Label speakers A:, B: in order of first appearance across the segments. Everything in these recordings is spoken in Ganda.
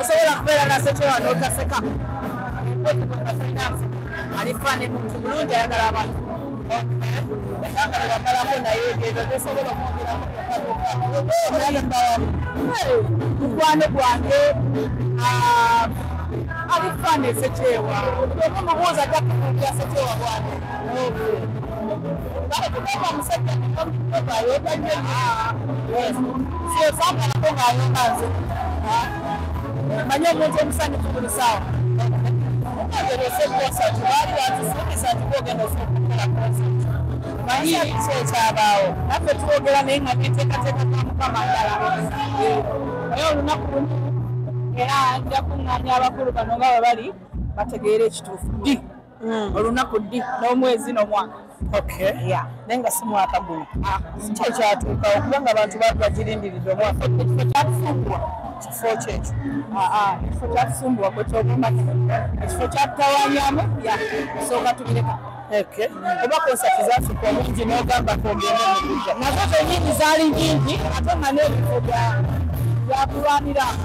A: osobola kubeera nasekyewa notaseka mukwano gwange ah, alifane sechewa nomubuuza jakuyasechewa bwani kukoma omusajja nekamukuba ayonda naye nga neteekateeka kwa naye olunaku lumu era njakuŋŋaanya abakulu bano nga babali bategeera ekituufu ddi hmm. olunaku ddi n'omwezi n'omwaka naye nga si mwaka guno kikyekyatuuka ah, okuba nga abantu bagirindiridde omwaka ekifo kyatufumbwa kifo kyekyo ah, ah, ekifo kyatufumbwa kwekyoguma ekifo kyatutawanyamu soka tubireka oba kunsakizaafuka omungi nogamba kogenda nazo zenyini zaali nyingi ate nga n'ebifo byakulwaniramu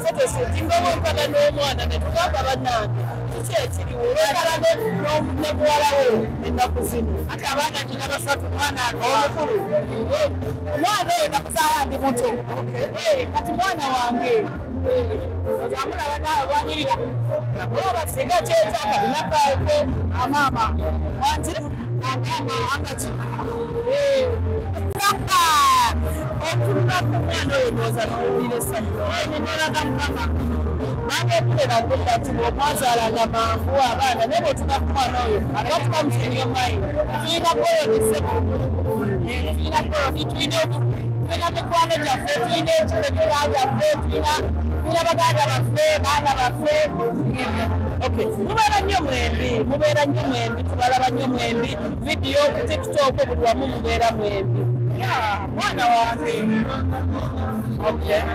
A: sekesi ndingawo mpaka nomwana netukamba banange tuchetiri wokara nomwana wowo nenaku zino akavanga nyina basatu mwana akawakuru mwana oyo nakusaya ndi muto eh, kati mwana wange eh, amuna vanavo vanyira vavasengachetaka inapaeko amama wanjiri angama angachi eh, okululakukwendooyooza n'owulira eninolanamukama nange ekulera nkudda ti bw'okwazaalanga mangu abaana naye bwetunakukwana oyo abatuka mu kiryo mayi tulina kweyolesebwa tulina kweyolesa tulina tulina mikwano gyaffe Okay. ekibekera gyaffe tulina tulina baganda baffe baana baffe mubeera nnyo mwembi mubeera nnyo mwembi tubalaba nnyo mwembi vidiyo ku tiktok buli wamu mubeera mwembi Yeah, why not? Okay.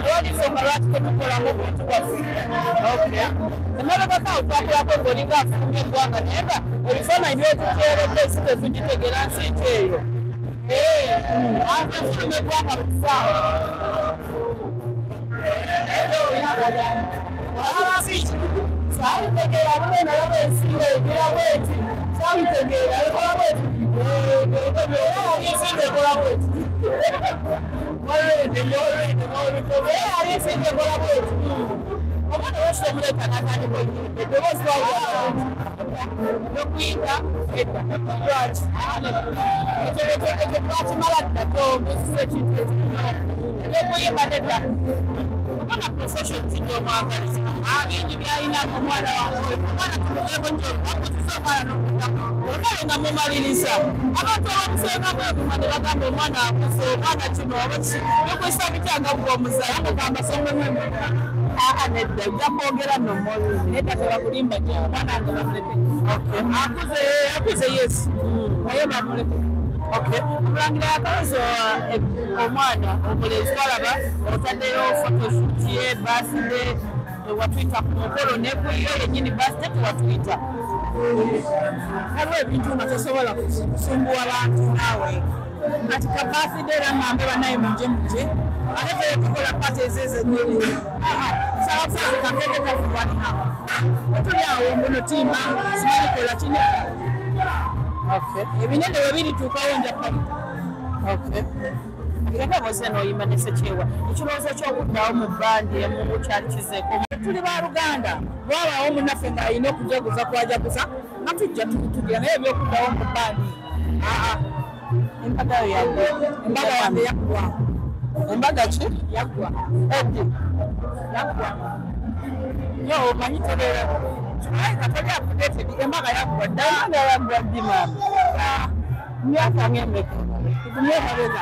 A: What is the last people are moving towards? Okay. Semana passada, o papo com o Bolinga foi O na nega. Ele só na ideia de que era preciso de a gente não é boa para o sal. Fala assim, sabe o que é nada assim, né? Vira noite, sabe eu falo noite. o que eu não sei o que Worried, you I want to not anybody. There was a it's to it. I'm not to mumaliriza abantu abamusengamuemumane bagamba omwana akuse omwana kino obaki bekwesa bityanga gwe omuzaala mugamba somemem aa nedda ojja kwogera nomoli nedda tebakulimba gya omwana nga bamuleke akuze akuze yesu naye bamuleke omulangira yakaweza omwana omulezi twalaba otaddeyo fotosuti ye basi de webatuuyita kumukolo nekuyo yenyini basi tetewatuyita waliwo ebintu nga tosobola kusumbuwa bantu naawe kati kapasite era ngambe banaye muje muje ate teyetukola pati ezezenyini sawasazi kakeke kafuwanika otuli awo mbuno tiima simanikola kine ebinene webirituukawo nja palika ngeremozeno oyimanese kyewa ekirowoozo ekyokuddawo mu bbandi emungu kyalikizeeko tuli baluganda lwabaawo munaffe ngaayina okujaguza kwajaguza nga tujja tutulya naye ebyokuddawo mu bbandi aa embaga yo yag embaga yange yaggwa embaga ki yaggwa edi yaggwa yo omanyi tebeera ayekatoliakudetebi embaga yaggwa ddaanga yaggwa ddimaa myaka ngemeka ugumyekabeza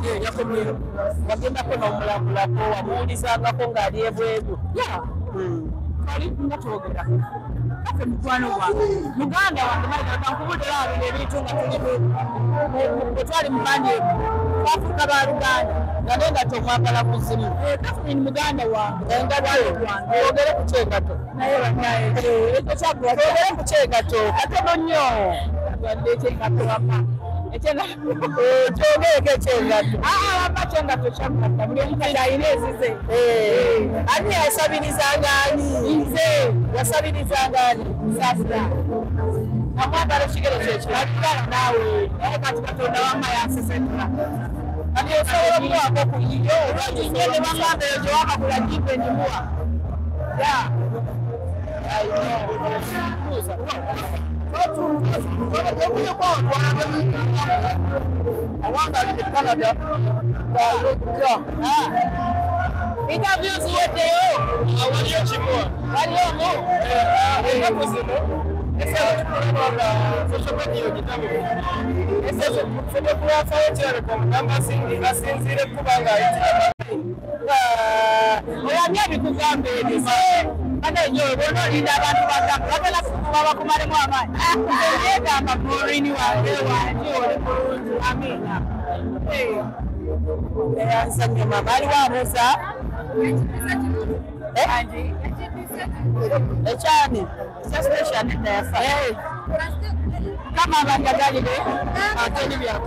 A: ebyo enyako mweru wagendako nomulakulako wamuwulizangako ngaali ebwebwe hmm. alinatwogera kaffe mukwano gwange muganda wange maanankubudira wabino ebintu nga tulibwetwali mubandi ebo twafuuka ba luganda nga nengatta omwagala kuzimu eh, kaffe ni muganda wange engatowange ogere kukyengato eh, ogere kukyengato katono nnyo wadde ekyengato wama kyogeke eh, kyengatokyagulyomukakyalinaezize ah, ah, eh. eh. ani yasabirizanga ani nze yasabirizanga ani sasira akwagala ekigere kyekiragirala naawe naye kati katonda wama yansesetula kati osobola okuwako ku iyo olwakinyene bagamba eyo gyewakagula jipe njimuwa ya Interviews yóò dé o. Àwọn yóò ṣì mú ọ. Wọ́n yóò mú. Ẹ̀ẹ́dẹ́gbẹ̀rún kò sí mú. Ese é o problema da sociopatia que estamos vivendo. Esse é o problema da sociopatia, como também assim, zile kubanga itina. Oya mia bikugambe ni sawa. pane nyoyo unolinda vanhu vatela kuva vako marimo amai eega mamorini wae wae amina mamari wamuza echani kama vangadalile atoni ah,